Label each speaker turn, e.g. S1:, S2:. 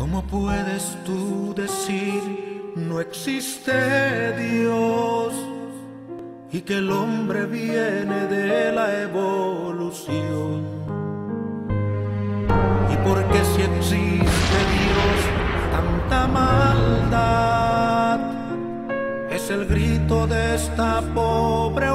S1: ¿Cómo puedes tú decir no existe Dios y que el hombre viene de la evolución? ¿Y por qué si existe Dios tanta maldad? Es el grito de esta pobre